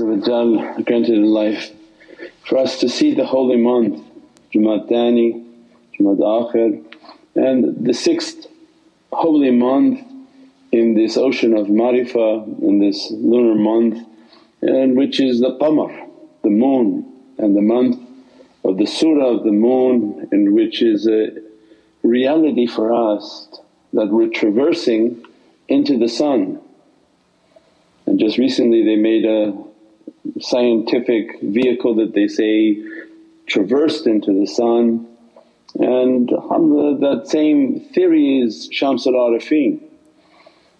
Granted in life for us to see the holy month Jumad Thani, Jumad Akhir and the sixth holy month in this ocean of marifah in this lunar month and which is the qamar, the moon and the month of the surah of the moon and which is a reality for us that we're traversing into the sun. And just recently they made a scientific vehicle that they say traversed into the sun. And alhamdulillah that same theory is Shamsul Arifin,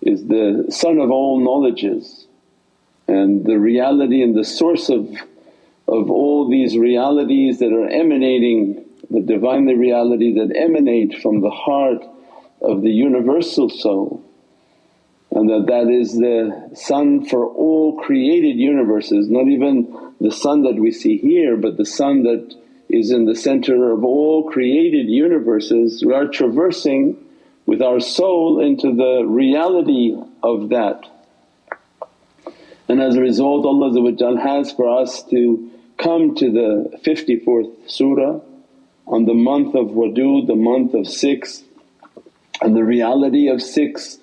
is the sun of all knowledges. And the reality and the source of, of all these realities that are emanating, the Divinely reality that emanate from the heart of the universal soul and that that is the sun for all created universes, not even the sun that we see here but the sun that is in the center of all created universes. We are traversing with our soul into the reality of that. And as a result Allah has for us to come to the 54th surah on the month of Wadud, the month of six and the reality of six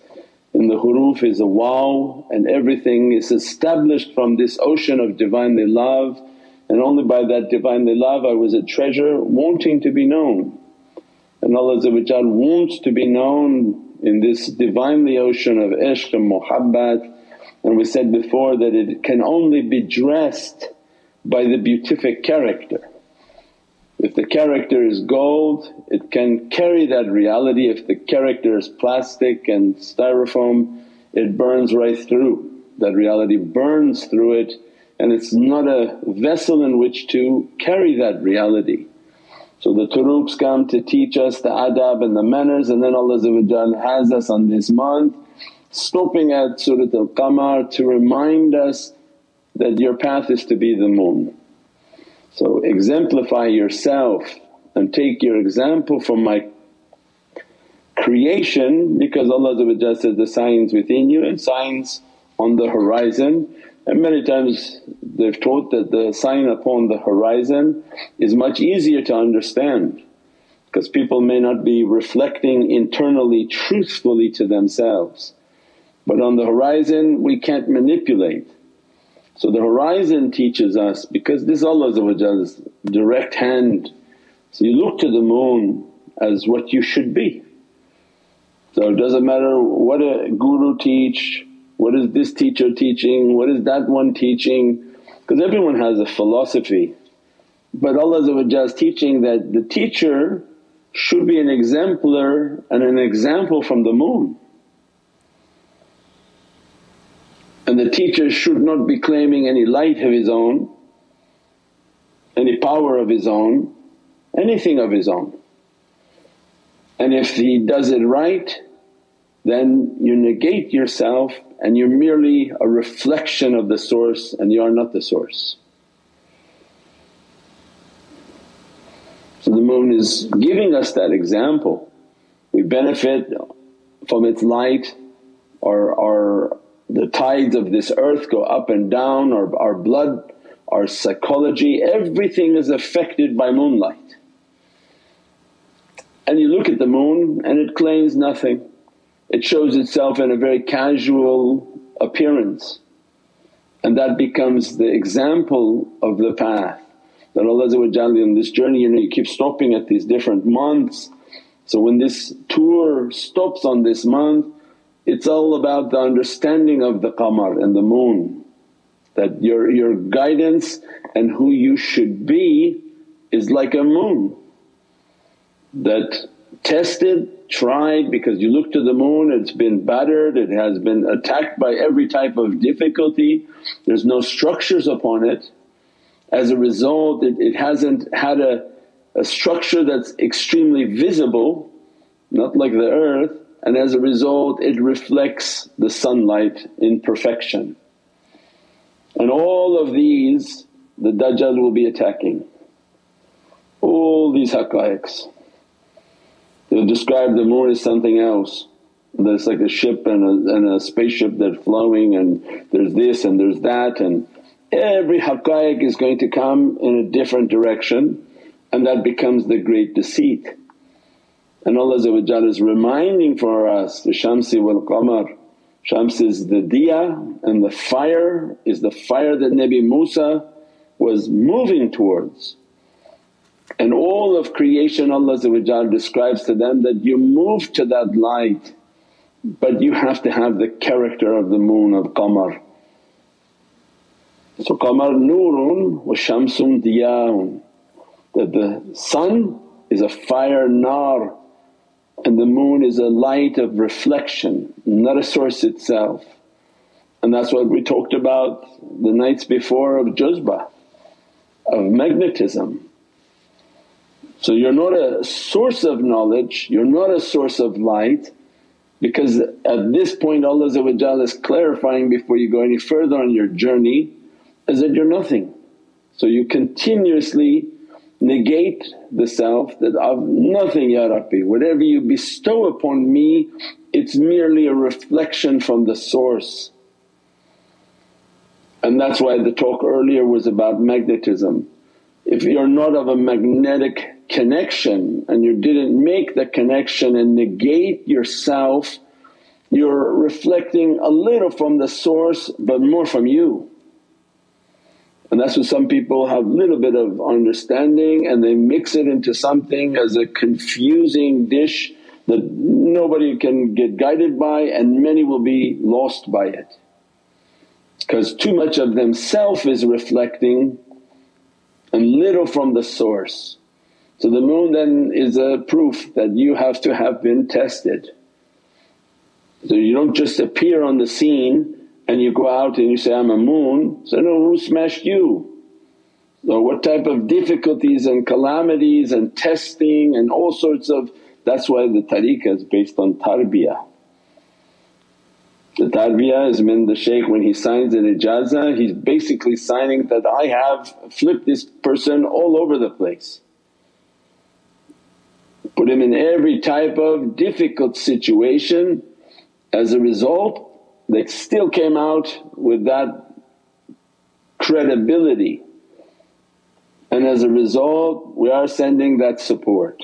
in the huruf is a waw and everything is established from this ocean of Divinely love and only by that Divinely love I was a treasure wanting to be known. And Allah wants to be known in this Divinely ocean of ishq and muhabbat and we said before that it can only be dressed by the beatific character. If the character is gold it can carry that reality, if the character is plastic and styrofoam it burns right through, that reality burns through it and it's not a vessel in which to carry that reality. So the turuqs come to teach us the adab and the manners and then Allah has us on this month stopping at Surat al-Qamar to remind us that your path is to be the moon. So exemplify yourself and take your example from my creation because Allah says, the signs within you and signs on the horizon. And many times they've taught that the sign upon the horizon is much easier to understand because people may not be reflecting internally truthfully to themselves. But on the horizon we can't manipulate so the horizon teaches us because this Allah's direct hand. So you look to the moon as what you should be. So it doesn't matter what a guru teach, what is this teacher teaching, what is that one teaching because everyone has a philosophy. But Allah is teaching that the teacher should be an exemplar and an example from the moon. And the teacher should not be claiming any light of his own, any power of his own, anything of his own. And if he does it right then you negate yourself and you're merely a reflection of the source and you are not the source. So the moon is giving us that example. We benefit from its light, or our the tides of this earth go up and down, our, our blood, our psychology, everything is affected by moonlight. And you look at the moon and it claims nothing, it shows itself in a very casual appearance and that becomes the example of the path that Allah in this journey you know you keep stopping at these different months. So when this tour stops on this month it's all about the understanding of the qamar and the moon that your, your guidance and who you should be is like a moon that tested, tried because you look to the moon it's been battered, it has been attacked by every type of difficulty, there's no structures upon it. As a result it, it hasn't had a, a structure that's extremely visible, not like the earth and as a result it reflects the sunlight in perfection. And all of these the Dajjal will be attacking, all these haqqaiqs. They'll describe the moon as something else it's like a ship and a, and a spaceship that's flowing and there's this and there's that and every haqqaiq is going to come in a different direction and that becomes the great deceit. And Allah is reminding for us the Shamsi wal Qamar, Shams is the diya and the fire is the fire that Nabi Musa was moving towards. And all of creation Allah describes to them that you move to that light but you have to have the character of the moon of qamar. So qamar nurun wa shamsun diyaun that the sun is a fire nar and the moon is a light of reflection, not a source itself. And that's what we talked about the nights before of juzba, of magnetism. So you're not a source of knowledge, you're not a source of light because at this point Allah is clarifying before you go any further on your journey is that you're nothing. So you continuously negate the self that, I've nothing Ya Rabbi, whatever you bestow upon me it's merely a reflection from the source. And that's why the talk earlier was about magnetism. If you're not of a magnetic connection and you didn't make the connection and negate yourself, you're reflecting a little from the source but more from you. And that's what some people have little bit of understanding and they mix it into something as a confusing dish that nobody can get guided by and many will be lost by it. Because too much of themself is reflecting and little from the source. So the moon then is a proof that you have to have been tested. So you don't just appear on the scene and you go out and you say, I'm a moon. So no, who smashed you? So what type of difficulties and calamities and testing and all sorts of… that's why the tariqah is based on tarbiyah. The tarbiyah is mean the shaykh when he signs an ijazah he's basically signing that I have flipped this person all over the place. Put him in every type of difficult situation as a result they still came out with that credibility and as a result we are sending that support.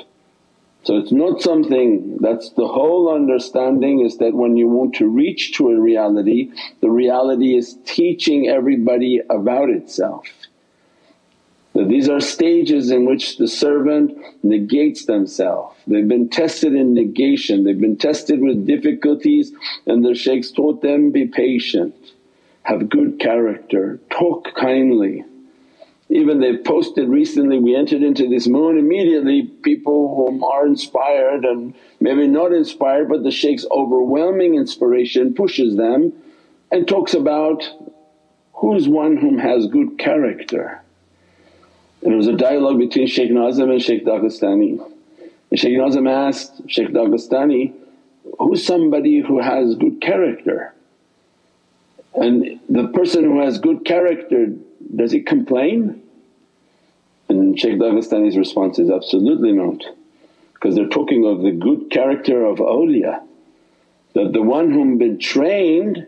So it's not something that's the whole understanding is that when you want to reach to a reality, the reality is teaching everybody about itself. These are stages in which the servant negates themselves. They've been tested in negation, they've been tested with difficulties and the shaykhs taught them, be patient, have good character, talk kindly. Even they posted recently, we entered into this moon, immediately people whom are inspired and maybe not inspired but the shaykh's overwhelming inspiration pushes them and talks about who's one whom has good character. And it was a dialogue between Shaykh Nazim and Shaykh Dagestani. And Shaykh Nazim asked Shaykh Dagestani, who's somebody who has good character? And the person who has good character, does he complain? And Shaykh Dagestani's response is, absolutely not because they're talking of the good character of awliya. That the one whom been trained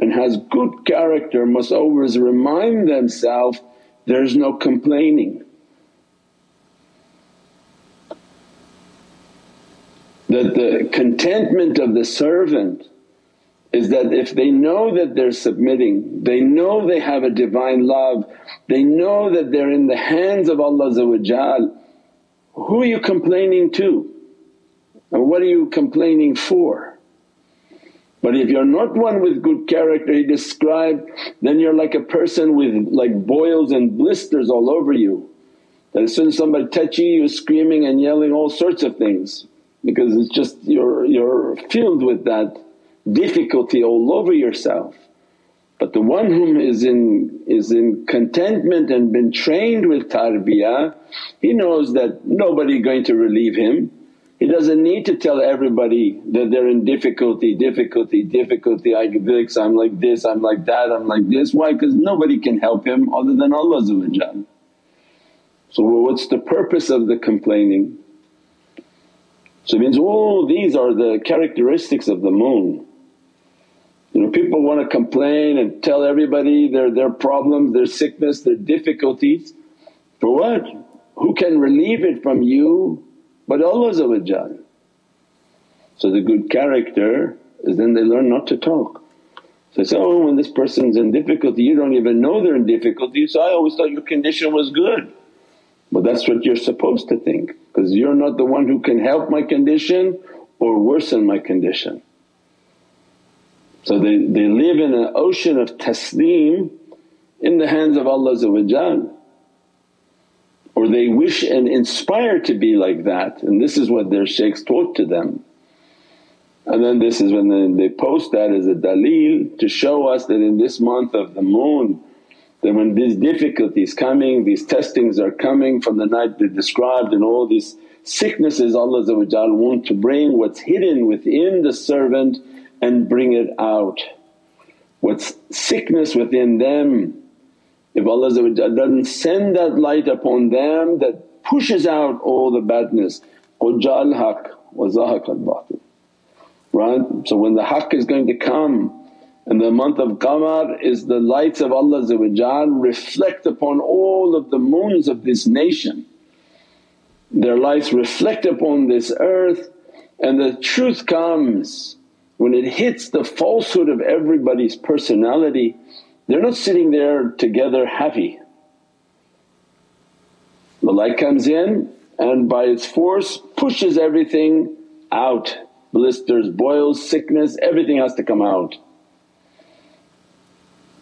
and has good character must always remind themselves there's no complaining. That the contentment of the servant is that if they know that they're submitting, they know they have a divine love, they know that they're in the hands of Allah who are you complaining to and what are you complaining for? But if you're not one with good character he described then you're like a person with like boils and blisters all over you. That as soon as somebody touch you you're screaming and yelling all sorts of things because it's just you're, you're filled with that difficulty all over yourself. But the one whom is in, is in contentment and been trained with tarbiyah, he knows that nobody going to relieve him he doesn't need to tell everybody that they're in difficulty, difficulty, difficulty, I get this, I'm like this, I'm like that, I'm like this. Why? Because nobody can help him other than Allah So what's the purpose of the complaining? So it means all these are the characteristics of the moon. You know people want to complain and tell everybody their, their problems, their sickness, their difficulties. For what? Who can relieve it from you but Allah So the good character is then they learn not to talk. So they say, oh when this person's in difficulty you don't even know they're in difficulty so I always thought your condition was good. Well that's what you're supposed to think because you're not the one who can help my condition or worsen my condition. So they, they live in an ocean of taslim in the hands of Allah or they wish and inspire to be like that and this is what their shaykhs taught to them. And then this is when they, post that as a dalil to show us that in this month of the moon that when these difficulties coming, these testings are coming from the night they described and all these sicknesses Allah want to bring what's hidden within the servant and bring it out. What's sickness within them, if Allah doesn't send that light upon them that pushes out all the badness, قُلْ جَاءَ الْحَقُّ وَزَهَقَ الْبَاطِلُ Right? So when the haqq is going to come and the month of Qamar is the lights of Allah reflect upon all of the moons of this nation. Their lights reflect upon this earth and the truth comes when it hits the falsehood of everybody's personality they're not sitting there together happy. The light comes in and by its force pushes everything out blisters, boils, sickness, everything has to come out.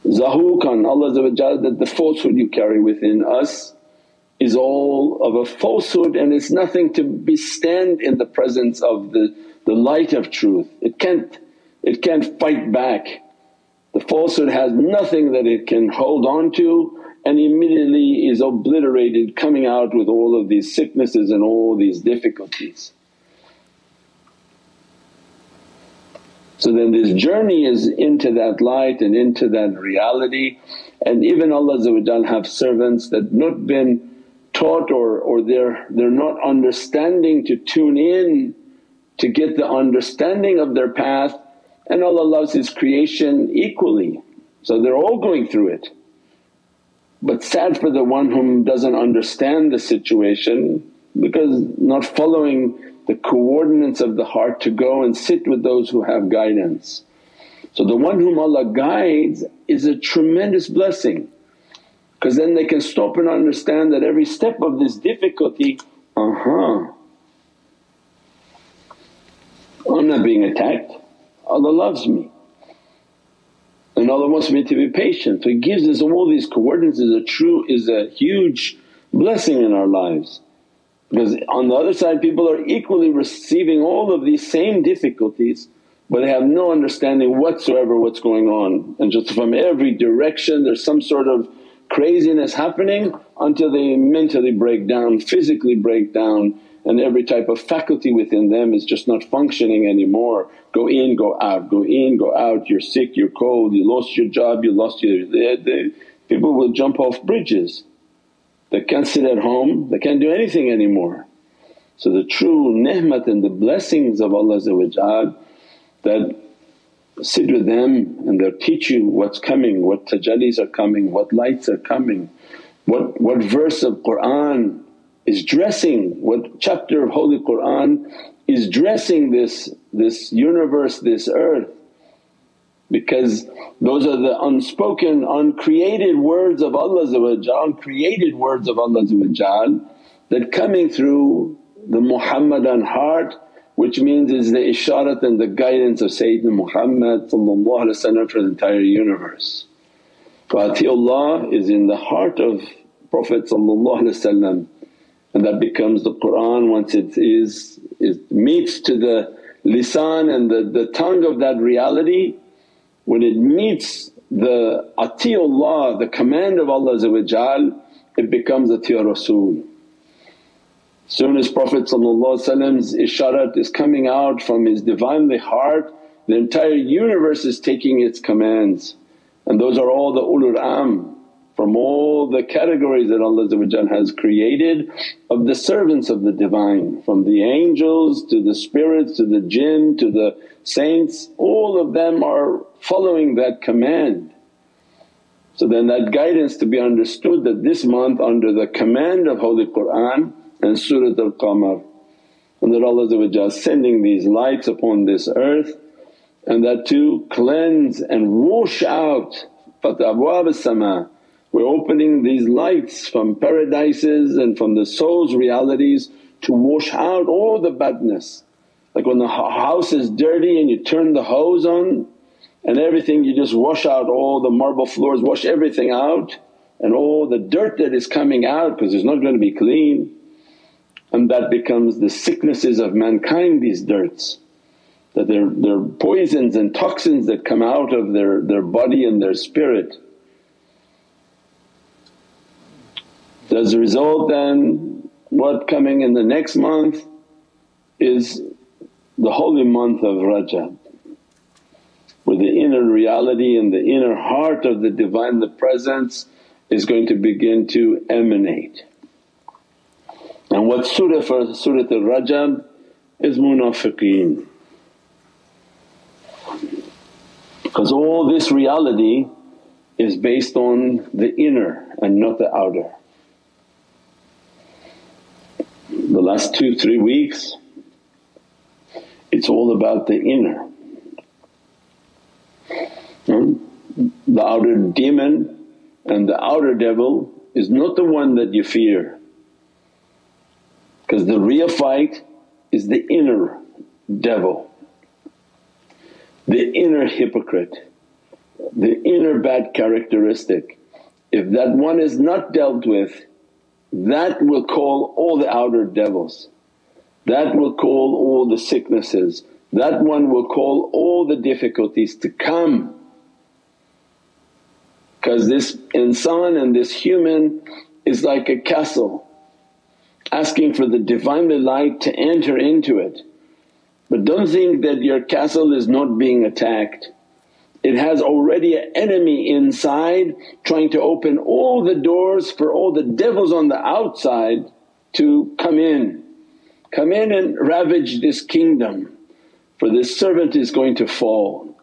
Zahuqan Allah that the falsehood you carry within us is all of a falsehood and it's nothing to be stand in the presence of the, the light of truth. It can't, it can't fight back. The falsehood has nothing that it can hold on to and immediately is obliterated coming out with all of these sicknesses and all these difficulties. So then this journey is into that light and into that reality and even Allah have servants that not been taught or, or they're, they're not understanding to tune in to get the understanding of their path and Allah loves His creation equally. So they're all going through it. But sad for the one whom doesn't understand the situation because not following the coordinates of the heart to go and sit with those who have guidance. So the one whom Allah guides is a tremendous blessing because then they can stop and understand that every step of this difficulty, uh-huh, I'm not being attacked, Allah loves me and Allah wants me to be patient. So He gives us all these coordinates is a true is a huge blessing in our lives. Because on the other side people are equally receiving all of these same difficulties but they have no understanding whatsoever what's going on and just from every direction there's some sort of craziness happening until they mentally break down, physically break down and every type of faculty within them is just not functioning anymore. Go in, go out, go in, go out, you're sick, you're cold, you lost your job, you lost your… They, they, people will jump off bridges they can't sit at home, they can't do anything anymore. So the true ni'mat and the blessings of Allah that sit with them and they'll teach you what's coming, what tajallis are coming, what lights are coming, what, what verse of Qur'an is dressing, what chapter of Holy Qur'an is dressing this, this universe, this earth because those are the unspoken, uncreated words of Allah uncreated words of Allah that coming through the Muhammadan heart which means is the isharat and the guidance of Sayyidina Muhammad for the entire universe. Fatiullah is in the heart of Prophet and that becomes the Qur'an once it is, it meets to the lisan and the, the tongue of that reality when it meets the atiullah, the command of Allah it becomes atiya Rasul. Soon as Prophet's isharat is coming out from his Divinely heart, the entire universe is taking its commands and those are all the ulul amr. From all the categories that Allah has created of the servants of the Divine from the angels to the spirits to the jinn to the saints all of them are following that command. So then that guidance to be understood that this month under the command of Holy Qur'an and Surat al-Qamar and that Allah is sending these lights upon this earth and that to cleanse and wash out fat abwab as-sama we're opening these lights from paradises and from the soul's realities to wash out all the badness. Like when the house is dirty and you turn the hose on and everything you just wash out all the marble floors, wash everything out and all the dirt that is coming out because it's not going to be clean and that becomes the sicknesses of mankind these dirts that they're, they're poisons and toxins that come out of their, their body and their spirit. So as a result then what coming in the next month is the holy month of Rajab where the inner reality and the inner heart of the Divine the Presence is going to begin to emanate. And what surah for Surah Al-Rajab is munafiqeen. Because all this reality is based on the inner and not the outer the last two, three weeks it's all about the inner. Hmm? The outer demon and the outer devil is not the one that you fear because the real fight is the inner devil, the inner hypocrite, the inner bad characteristic. If that one is not dealt with that will call all the outer devils, that will call all the sicknesses, that one will call all the difficulties to come. Because this insan and this human is like a castle asking for the Divinely Light to enter into it. But don't think that your castle is not being attacked. It has already an enemy inside trying to open all the doors for all the devils on the outside to come in. Come in and ravage this kingdom for this servant is going to fall.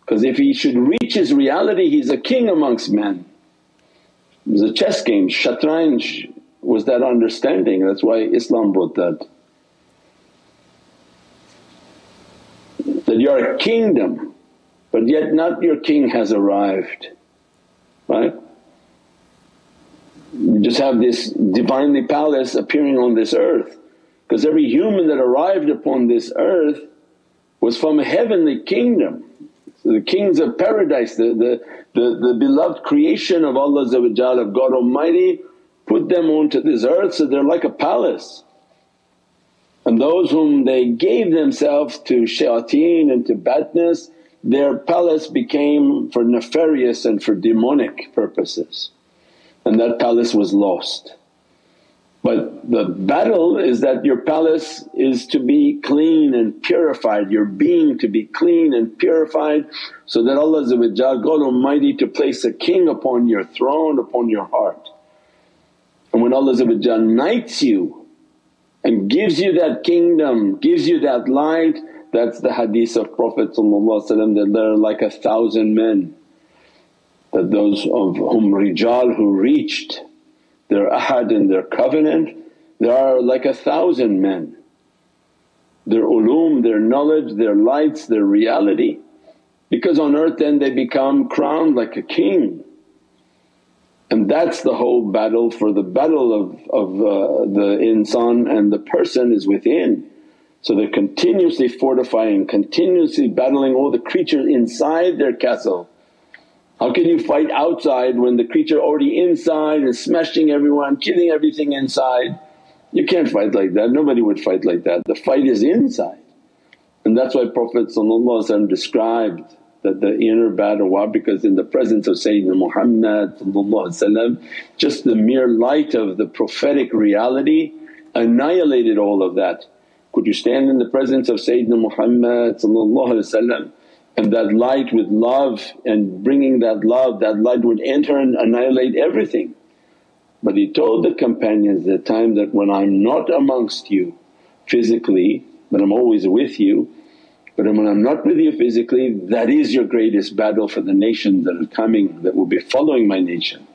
Because if he should reach his reality he's a king amongst men. It was a chess game, shatranj was that understanding that's why Islam brought that. That you are a kingdom but yet not your king has arrived, right? You just have this Divinely palace appearing on this earth because every human that arrived upon this earth was from a heavenly kingdom. So the kings of paradise, the, the, the, the beloved creation of Allah of God Almighty put them onto this earth so they're like a palace. And those whom they gave themselves to shayateen and to badness their palace became for nefarious and for demonic purposes and that palace was lost. But the battle is that your palace is to be clean and purified, your being to be clean and purified so that Allah God Almighty to place a king upon your throne, upon your heart. And when Allah knights you and gives you that kingdom, gives you that light that's the hadith of Prophet that there are like a thousand men that those of whom rijal who reached their ahad and their covenant there are like a thousand men. Their ulum, their knowledge, their lights, their reality. Because on earth then they become crowned like a king. And that's the whole battle for the battle of, of uh, the insan and the person is within. So they're continuously fortifying, continuously battling all the creatures inside their castle. How can you fight outside when the creature already inside is smashing everyone, killing everything inside? You can't fight like that, nobody would fight like that. The fight is inside. And that's why Prophet described that the inner battle why? Because in the presence of Sayyidina Muhammad just the mere light of the prophetic reality annihilated all of that could you stand in the presence of Sayyidina Muhammad and that light with love and bringing that love, that light would enter and annihilate everything. But he told the companions at the time that, when I'm not amongst you physically but I'm always with you but when I'm not with you physically that is your greatest battle for the nations that are coming that will be following my nation.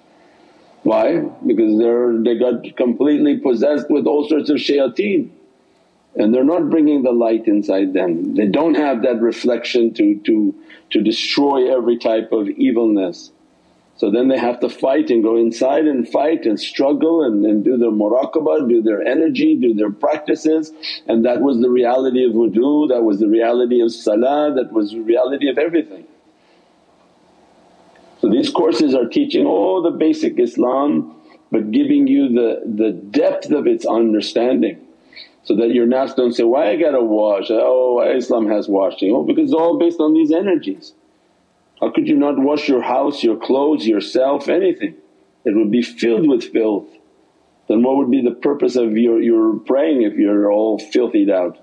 Why? Because they're they got completely possessed with all sorts of shayateen and they're not bringing the light inside them. They don't have that reflection to, to, to destroy every type of evilness. So then they have to fight and go inside and fight and struggle and, and do their muraqabah, do their energy, do their practices and that was the reality of wudu, that was the reality of salah, that was the reality of everything. So these courses are teaching all the basic Islam but giving you the, the depth of its understanding so that your nafs don't say, why I gotta wash, uh, oh uh, Islam has washing, oh because it's all based on these energies. How could you not wash your house, your clothes, yourself, anything? It would be filled with filth. Then what would be the purpose of your, your praying if you're all filthied out?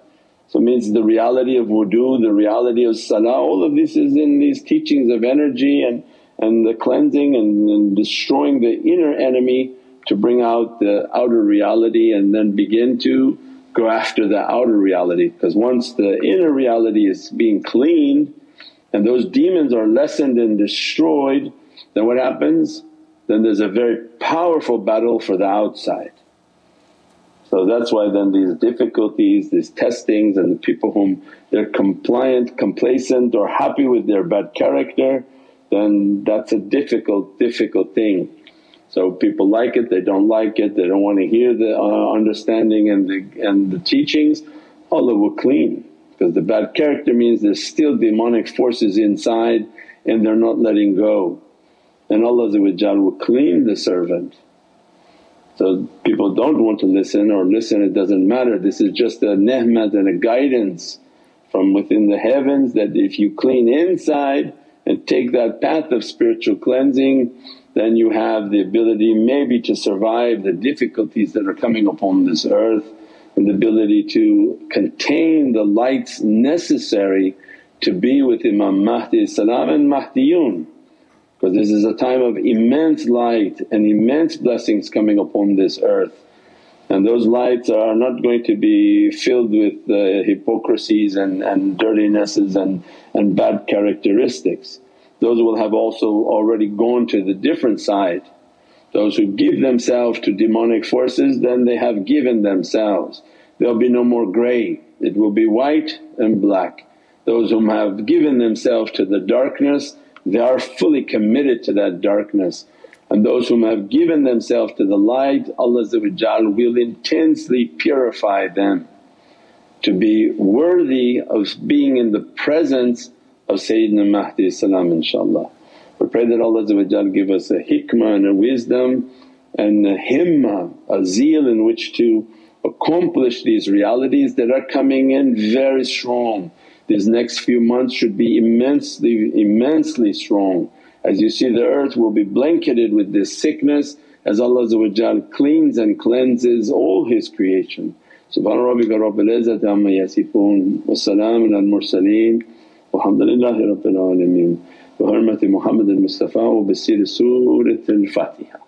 So it means the reality of wudu, the reality of salah, all of this is in these teachings of energy and, and the cleansing and, and destroying the inner enemy to bring out the outer reality and then begin to go after the outer reality because once the inner reality is being cleaned and those demons are lessened and destroyed then what happens? Then there's a very powerful battle for the outside. So that's why then these difficulties, these testings and the people whom they're compliant, complacent or happy with their bad character then that's a difficult, difficult thing. So people like it, they don't like it, they don't want to hear the uh, understanding and the, and the teachings, Allah will clean. Because the bad character means there's still demonic forces inside and they're not letting go. And Allah will clean the servant. So people don't want to listen or listen it doesn't matter, this is just a ni'mat and a guidance from within the heavens that if you clean inside and take that path of spiritual cleansing then you have the ability maybe to survive the difficulties that are coming upon this earth and the ability to contain the lights necessary to be with Imam Mahdi and Mahdiyun because this is a time of immense light and immense blessings coming upon this earth. And those lights are not going to be filled with uh, hypocrisies and, and dirtinesses and, and bad characteristics those will have also already gone to the different side. Those who give themselves to demonic forces then they have given themselves. There'll be no more grey, it will be white and black. Those whom have given themselves to the darkness they are fully committed to that darkness and those whom have given themselves to the light Allah will intensely purify them to be worthy of being in the presence of Sayyidina Mahdi salam inshaAllah. We pray that Allah give us a hikmah and a wisdom and a himmah, a zeal in which to accomplish these realities that are coming in very strong. These next few months should be immensely, immensely strong. As you see the earth will be blanketed with this sickness as Allah cleans and cleanses all His creation. Subhana rabbika rabbil izzati amma yasifoon wa salaamun al mursaleen والحمد لله رب العالمين. بحرمة محمد المصطفى وبسير سورة الفاتحة.